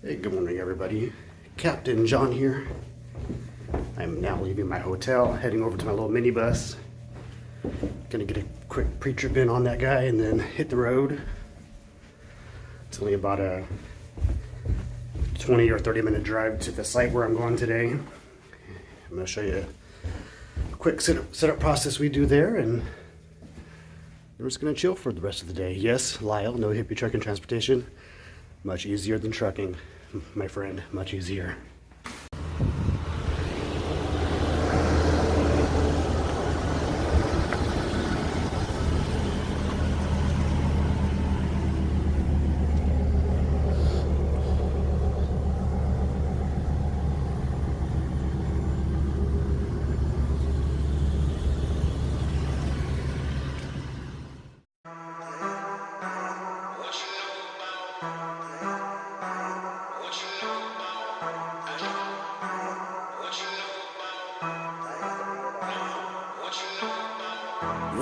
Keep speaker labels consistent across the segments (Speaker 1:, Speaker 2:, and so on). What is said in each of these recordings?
Speaker 1: Hey, good morning, everybody. Captain John here. I'm now leaving my hotel, heading over to my little minibus. Gonna get a quick pre-trip in on that guy and then hit the road. It's only about a 20 or 30 minute drive to the site where I'm going today. I'm gonna show you a quick setup, setup process we do there and we're just gonna chill for the rest of the day. Yes, Lyle, no hippie truck and transportation. Much easier than trucking, my friend, much easier.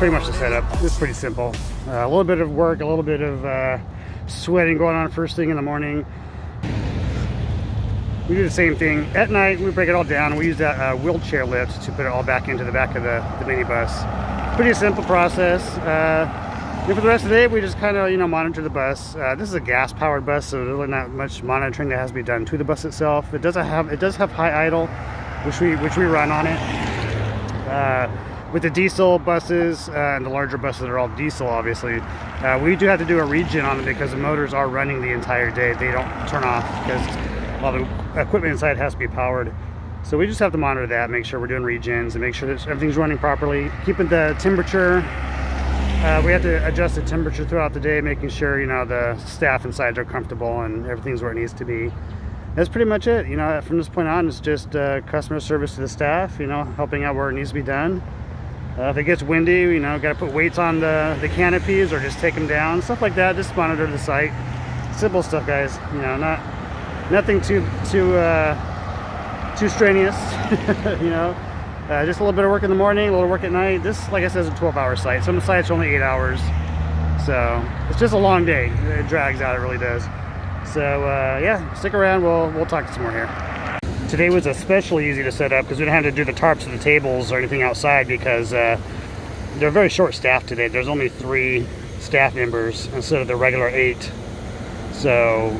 Speaker 1: Pretty much the setup. It's pretty simple. Uh, a little bit of work, a little bit of uh, sweating going on first thing in the morning. We do the same thing. At night, we break it all down. We use that uh, wheelchair lift to put it all back into the back of the, the minibus. Pretty simple process. Uh, and for the rest of the day, we just kind of, you know, monitor the bus. Uh, this is a gas-powered bus, so there's really not much monitoring that has to be done to the bus itself. It doesn't have, it does have high idle, which we which we run on it. Uh, with the diesel buses uh, and the larger buses that are all diesel, obviously, uh, we do have to do a regen on them because the motors are running the entire day. They don't turn off because all the equipment inside has to be powered. So we just have to monitor that, make sure we're doing regens, and make sure that everything's running properly. Keeping the temperature. Uh, we have to adjust the temperature throughout the day, making sure you know the staff inside are comfortable and everything's where it needs to be. That's pretty much it. You know, from this point on, it's just uh, customer service to the staff. You know, helping out where it needs to be done. Uh, if it gets windy, you know, got to put weights on the, the canopies or just take them down, stuff like that. Just monitor the site. Simple stuff, guys. You know, not nothing too too uh, too strenuous. you know, uh, just a little bit of work in the morning, a little work at night. This, like I said, is a 12-hour site. Some sites are only eight hours, so it's just a long day. It drags out. It really does. So uh, yeah, stick around. We'll we'll talk some more here. Today was especially easy to set up because we didn't have to do the tarps or the tables or anything outside because uh, they're very short staffed today. There's only three staff members instead of the regular eight. So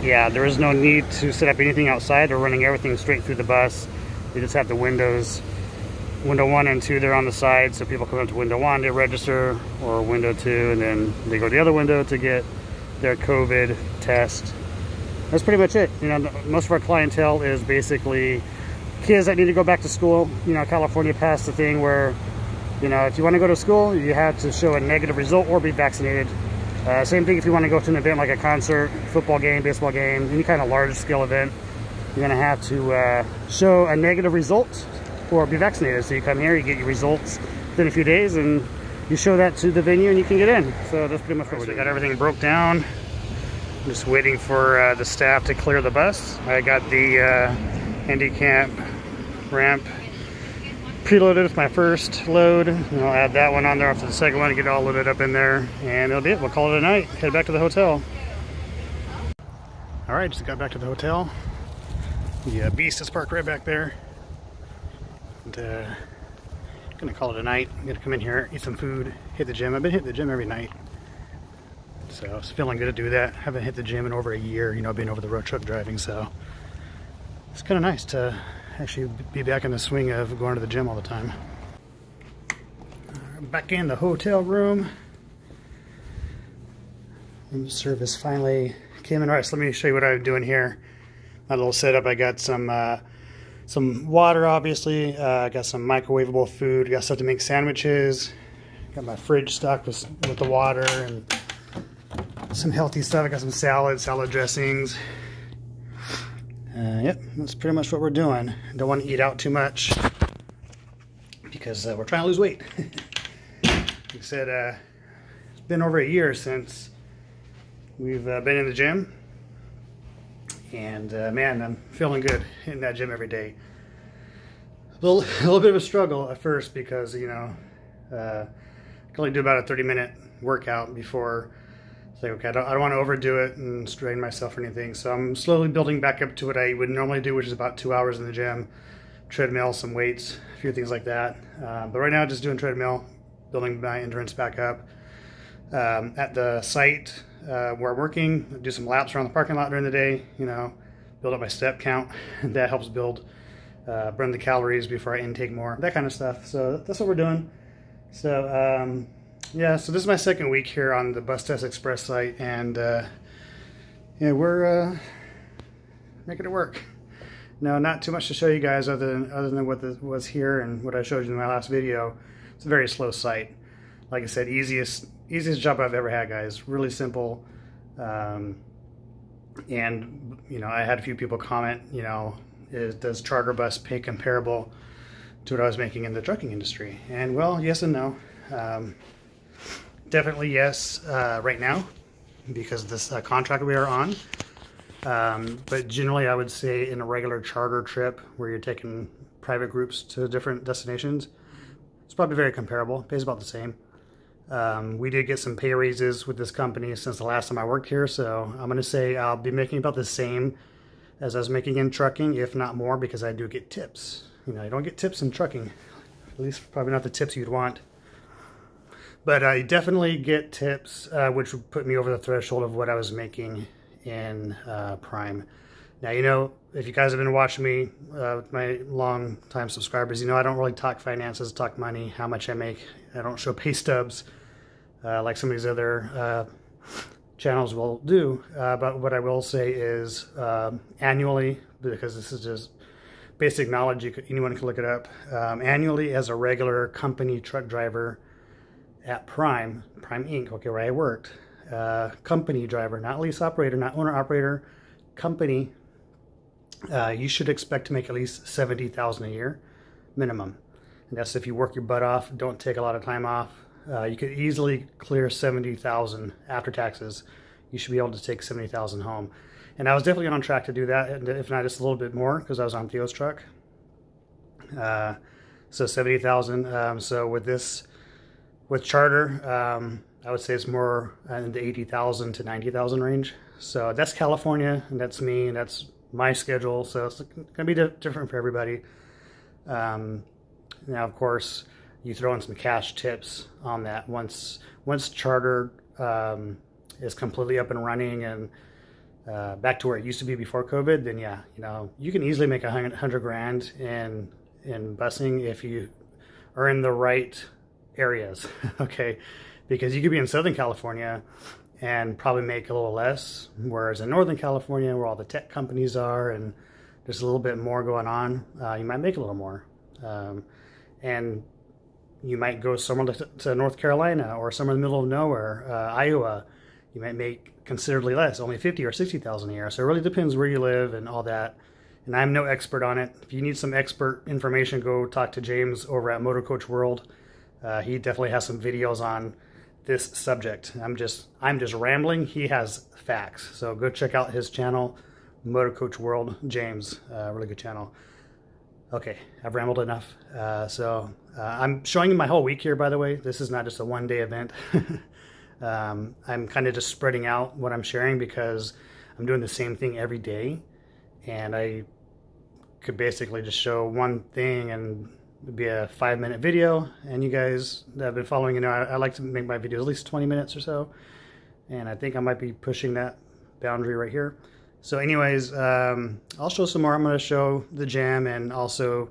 Speaker 1: yeah, there is no need to set up anything outside. We're running everything straight through the bus. We just have the windows, window one and two, they're on the side. So people come up to window one, to register, or window two, and then they go to the other window to get their COVID test. That's pretty much it. You know, most of our clientele is basically kids that need to go back to school. You know, California passed the thing where, you know, if you want to go to school, you have to show a negative result or be vaccinated. Uh, same thing if you want to go to an event like a concert, football game, baseball game, any kind of large scale event, you're going to have to uh, show a negative result or be vaccinated. So you come here, you get your results within a few days, and you show that to the venue and you can get in. So that's pretty much what we got everything broke down. Just waiting for uh, the staff to clear the bus. I got the uh, handicap ramp preloaded with my first load. And I'll add that one on there after the second one, get it all loaded up in there, and that'll be it. We'll call it a night. Head back to the hotel. All right, just got back to the hotel. The uh, Beast is parked right back there. And, uh, gonna call it a night. I'm gonna come in here, eat some food, hit the gym. I've been hitting the gym every night. So I was feeling good to do that. Haven't hit the gym in over a year, you know, being over the road truck driving, so it's kind of nice to actually be back in the swing of going to the gym all the time. Back in the hotel room. Room service finally came in. All right, so let me show you what I'm doing here. My little setup, I got some uh, some water, obviously. Uh, I got some microwavable food. Got stuff to make sandwiches. Got my fridge stocked with, with the water and some healthy stuff. I got some salad, salad dressings. Uh, yep, that's pretty much what we're doing. Don't want to eat out too much because uh, we're trying to lose weight. like I said, uh, it's been over a year since we've uh, been in the gym. And uh, man, I'm feeling good in that gym every day. A little, a little bit of a struggle at first because, you know, uh, I can only do about a 30 minute workout before like, okay, I don't, I don't want to overdo it and strain myself or anything. So I'm slowly building back up to what I would normally do, which is about two hours in the gym, treadmill, some weights, a few things like that. Uh, but right now, just doing treadmill, building my endurance back up. Um, at the site uh, where I'm working, do some laps around the parking lot during the day, you know, build up my step count. That helps build, uh, burn the calories before I intake more, that kind of stuff. So that's what we're doing. So, um, yeah, so this is my second week here on the Bus Test Express site, and uh, yeah, we're uh, making it work. No, not too much to show you guys other than other than what the, was here and what I showed you in my last video. It's a very slow site. Like I said, easiest easiest job I've ever had, guys. Really simple. Um, and you know, I had a few people comment, you know, is, does charter bus pay comparable to what I was making in the trucking industry? And well, yes and no. Um, definitely yes uh, right now because this uh, contract we are on. Um, but generally, I would say in a regular charter trip where you're taking private groups to different destinations, it's probably very comparable. Pays about the same. Um, we did get some pay raises with this company since the last time I worked here, so I'm going to say I'll be making about the same as I was making in trucking, if not more, because I do get tips. You know, you don't get tips in trucking, at least probably not the tips you'd want. But I definitely get tips, uh, which would put me over the threshold of what I was making in uh, Prime. Now, you know, if you guys have been watching me, uh, my long time subscribers, you know I don't really talk finances, talk money, how much I make. I don't show pay stubs uh, like some of these other uh, channels will do. Uh, but what I will say is um, annually, because this is just basic knowledge, could, anyone can look it up. Um, annually, as a regular company truck driver, at Prime, Prime Inc., okay, where I worked, uh, company driver, not lease operator, not owner operator, company, uh, you should expect to make at least 70000 a year minimum. And that's if you work your butt off, don't take a lot of time off. Uh, you could easily clear 70000 after taxes. You should be able to take 70000 home. And I was definitely on track to do that, and if not just a little bit more, because I was on Theo's truck. Uh, so 70000 um, So with this with charter, um, I would say it's more in the 80,000 to 90,000 range. So that's California, and that's me, and that's my schedule. So it's going to be different for everybody. Um, now, of course, you throw in some cash tips on that once once charter um, is completely up and running and uh, back to where it used to be before COVID. Then yeah, you know you can easily make a hundred grand in in busing if you are in the right areas, okay? Because you could be in Southern California and probably make a little less, whereas in Northern California, where all the tech companies are and there's a little bit more going on, uh, you might make a little more. Um, and you might go somewhere to, North Carolina or somewhere in the middle of nowhere, uh, Iowa, you might make considerably less, only 50 or 60,000 a year. So it really depends where you live and all that. And I'm no expert on it. If you need some expert information, go talk to James over at Motor Coach World. Uh, he definitely has some videos on this subject. I'm just I'm just rambling. He has facts. So go check out his channel, Motor Coach World. James, uh, really good channel. Okay, I've rambled enough. Uh, so uh, I'm showing you my whole week here, by the way. This is not just a one day event. um, I'm kind of just spreading out what I'm sharing because I'm doing the same thing every day. And I could basically just show one thing and it'd be a five minute video. And you guys that have been following, you know, I, I like to make my videos at least 20 minutes or so. And I think I might be pushing that boundary right here. So anyways, um, I'll show some more. I'm going to show the jam and also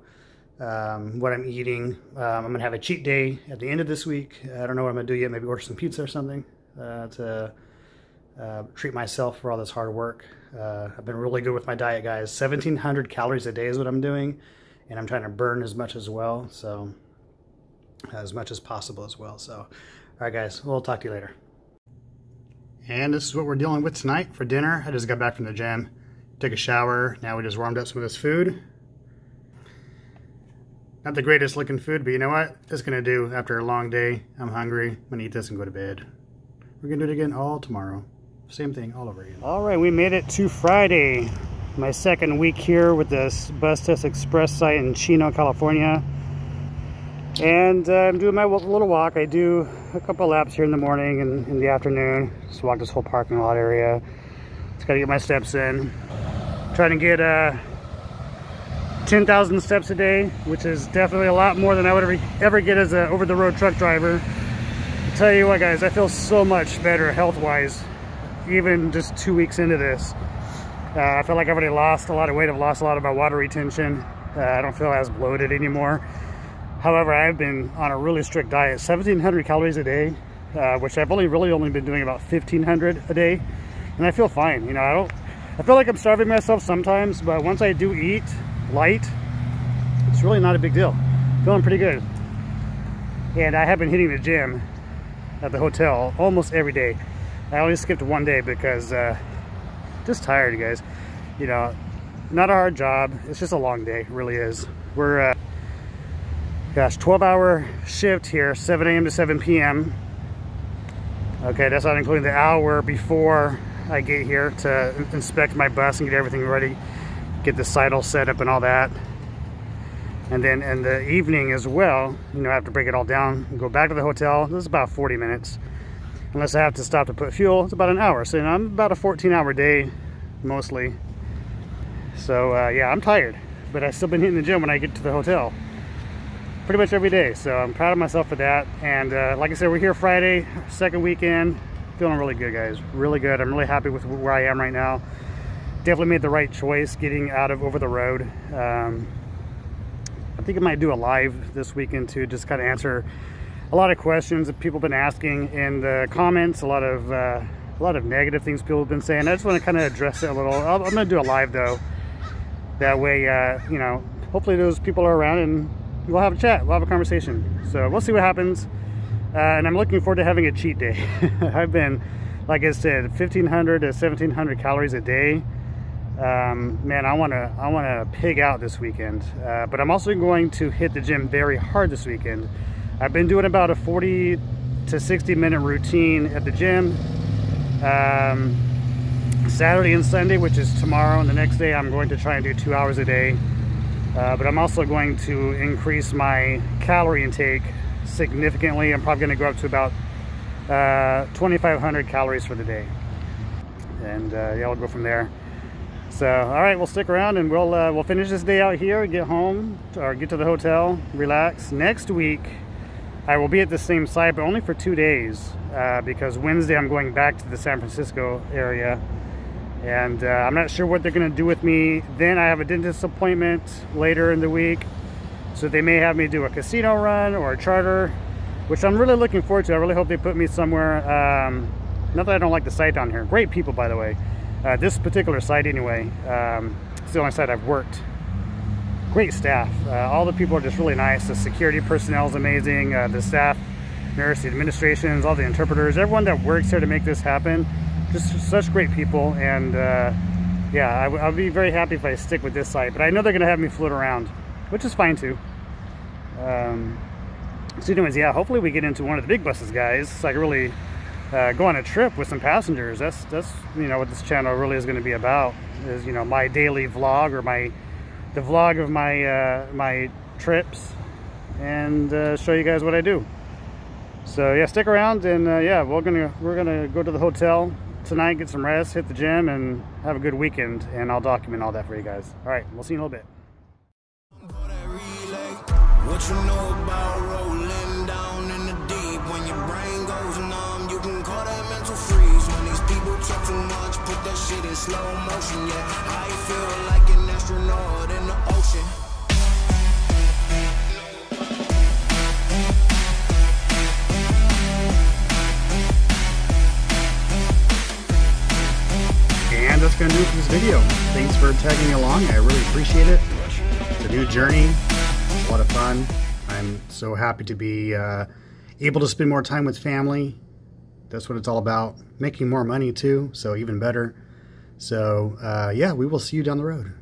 Speaker 1: um, what I'm eating. Um, I'm going to have a cheat day at the end of this week. I don't know what I'm going to do yet. Maybe order some pizza or something uh, to uh, treat myself for all this hard work. Uh, I've been really good with my diet, guys. 1,700 calories a day is what I'm doing. And I'm trying to burn as much as well. So as much as possible as well. So, all right, guys, we'll talk to you later. And this is what we're dealing with tonight for dinner. I just got back from the gym, took a shower. Now we just warmed up some of this food. Not the greatest looking food, but you know what? It's gonna do after a long day. I'm hungry. I'm gonna eat this and go to bed. We're gonna do it again all tomorrow. Same thing all over again. All right, we made it to Friday. My second week here with this Bus Test Express site in Chino, California. And uh, I'm doing my little walk. I do a couple laps here in the morning and in the afternoon. Just walk this whole parking lot area. Just gotta get my steps in. Trying to get uh, 10,000 steps a day, which is definitely a lot more than I would ever, ever get as an over-the-road truck driver. I tell you what, guys, I feel so much better health-wise, even just two weeks into this. Uh, I feel like I've already lost a lot of weight. I've lost a lot of my water retention. Uh, I don't feel as bloated anymore. However, I've been on a really strict diet, 1700 calories a day, uh, which I've only really only been doing about 1500 a day. And I feel fine. You know, I don't, I feel like I'm starving myself sometimes, but once I do eat light, it's really not a big deal. Feeling pretty good. And I have been hitting the gym at the hotel almost every day. I only skipped one day because uh, just tired, you guys. You know, not a hard job. It's just a long day, really is. We're uh, Gosh, 12 hour shift here, 7 a.m. to 7 p.m. Okay, that's not including the hour before I get here to inspect my bus and get everything ready, get the all set up and all that. And then in the evening as well, you know, I have to break it all down and go back to the hotel. This is about 40 minutes. Unless I have to stop to put fuel, it's about an hour. So you know, I'm about a 14 hour day, mostly. So uh, yeah, I'm tired, but I've still been hitting the gym when I get to the hotel pretty much every day. So I'm proud of myself for that. And uh, like I said, we're here Friday, second weekend. Feeling really good, guys. Really good. I'm really happy with where I am right now. Definitely made the right choice getting out of over the road. Um, I think I might do a live this weekend to just kind of answer a lot of questions that people have been asking in the comments. A lot of uh, a lot of negative things people have been saying. I just want to kind of address it a little. i am going to do a live though. That way, uh, you know, hopefully those people are around and we'll have a chat, we'll have a conversation. So we'll see what happens. Uh, and I'm looking forward to having a cheat day. I've been, like I said, 1,500 to 1,700 calories a day. Um, man, I want to I want to pig out this weekend. Uh, but I'm also going to hit the gym very hard this weekend. I've been doing about a 40 to 60 minute routine at the gym. Um, Saturday and Sunday, which is tomorrow, and the next day I'm going to try and do two hours a day. Uh, but I'm also going to increase my calorie intake significantly. I'm probably going to go up to about uh, 2,500 calories for the day. And uh, yeah, we'll go from there. So, all right, we'll stick around and we'll uh, we'll finish this day out here, get home, or get to the hotel, relax. Next week, I will be at the same site, but only for two days, uh, because Wednesday I'm going back to the San Francisco area and uh, I'm not sure what they're going to do with me. Then I have a dentist appointment later in the week. So they may have me do a casino run or a charter, which I'm really looking forward to. I really hope they put me somewhere. Um, not that I don't like the site down here. Great people, by the way. Uh, this particular site, anyway, um, it's the only site I've worked. Great staff. Uh, all the people are just really nice. The security personnel is amazing. Uh, the staff nurse, the administrations, all the interpreters, everyone that works here to make this happen. Just such great people. And uh, yeah, I, will be very happy if I stick with this site. But I know they're going to have me float around, which is fine too. Um, so anyways, yeah, hopefully we get into one of the big buses, guys. So I can really uh, go on a trip with some passengers. That's, that's you know, what this channel really is going to be about. Is, you know, my daily vlog or my, the vlog of my, uh, my trips and uh, show you guys what I do. So yeah, stick around and uh, yeah, we're gonna we're gonna go to the hotel tonight, get some rest, hit the gym, and have a good weekend. And I'll document all that for you guys. All right, we'll see you in a little bit. What you know about rolling down in the deep? When your brain goes numb, you can call that mental freeze. When these people talk too much, put that shit in slow motion. Yeah, I feel like an astronaut in the ocean. that's going to do it for this video. Thanks for tagging along. I really appreciate it. It's a new journey. It's a lot of fun. I'm so happy to be uh, able to spend more time with family. That's what it's all about. Making more money too, so even better. So uh, yeah, we will see you down the road.